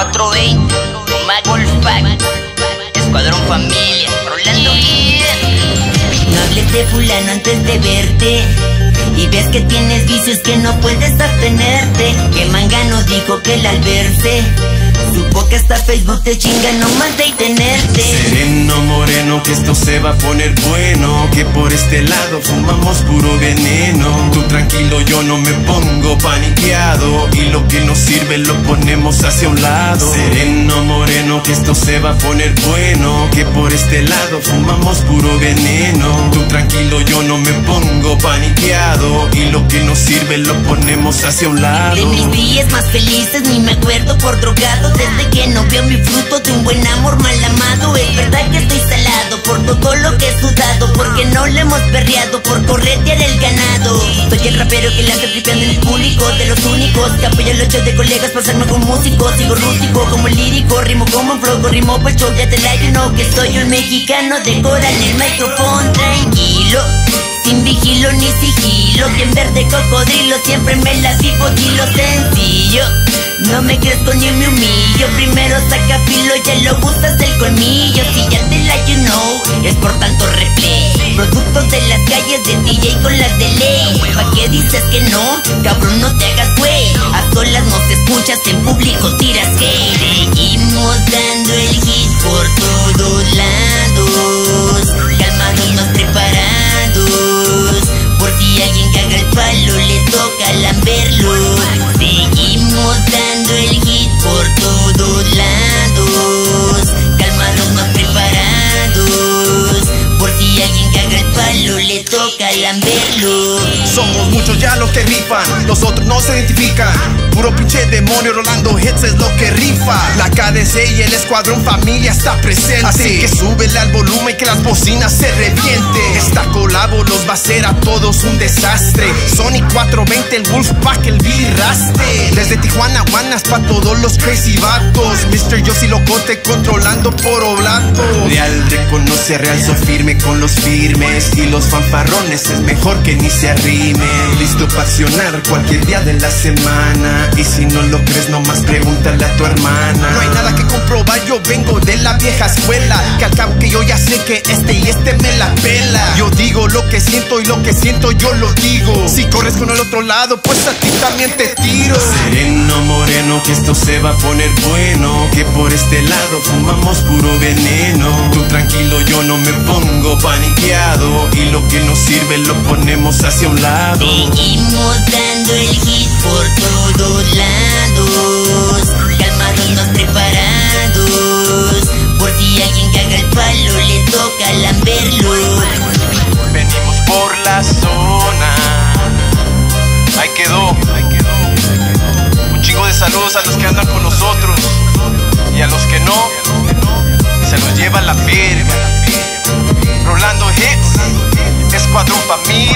420, Mac Wolfpack, Escuadrón Familia, Rolando No hables de fulano antes de verte Y ves que tienes vicios que no puedes abstenerte. Que Mangano dijo que el al verse Facebook te chinga nomás de tenerte. Sereno moreno que esto se va a poner bueno. Que por este lado fumamos puro veneno. Tú tranquilo yo no me pongo paniqueado. Y lo que nos sirve lo ponemos hacia un lado. Sereno moreno que esto se va a poner bueno. Que por este lado fumamos puro veneno tranquilo yo no me pongo paniqueado. Y lo que nos sirve lo ponemos hacia un lado. De mis días más felices ni me acuerdo por drogado. Desde que no veo mi fruto de un buen amor mal amado. Es verdad que estoy salado Le hemos perreado por corretear el ganado. Soy el rapero que la está tripeando en el público De los únicos que apoya el ocho de colegas Pasarme con músicos, sigo rústico como lírico Rimo como un floco, rimo pa' show, ya te la know Que soy un mexicano de cora en el micrófono Tranquilo sin vigilo ni sigilo Bien verde cocodrilo Siempre me la vivo y lo sencillo No me crezco ni me humillo Primero saca filo Ya lo gustas el colmillo Si ya te la you know Es por tanto replay Productos de las calles de DJ con las de ley ¿Pa' qué dices que no? Cabrón no te hagas güey. A solas nos escuchas En público tiras hate Seguimos le toca lamberlo Somos muchos ya los que rifan, los otros no se identifican. Puro pinche demonio rolando hits es lo que rifa. La KDC y el escuadrón familia está presente. Así que súbele al volumen que las bocinas se revienten. Esta colabo los va a hacer a todos un desastre. Sony 420, el Wolfpack, el Billy Raste. Desde Tijuana, Pa' todos los crazy vatos. Mr. Yossi Locote controlando por oblato. Real reconoce, real so firme con los firmes. Y los fanfarrones es mejor que ni se arrimen. Listo para accionar cualquier día de la semana. Y si no lo crees, nomás pregúntale a tu hermana. No hay nada que comprobar, yo vengo de la vieja escuela. Que al cabo que yo ya sé que este y este me la pela. Yo digo lo que siento y lo que siento yo lo digo. Si corres con el otro lado, pues a ti también te tiro. Sereno que esto se va a poner bueno. Que por este lado fumamos puro veneno. Tú tranquilo, yo no me pongo paniqueado. Y lo que nos sirve lo ponemos hacia un lado. Seguimos dando el hit por todos lados Calmados nos preparados se los lleva la verga. Rolando hits, escuadrón familia.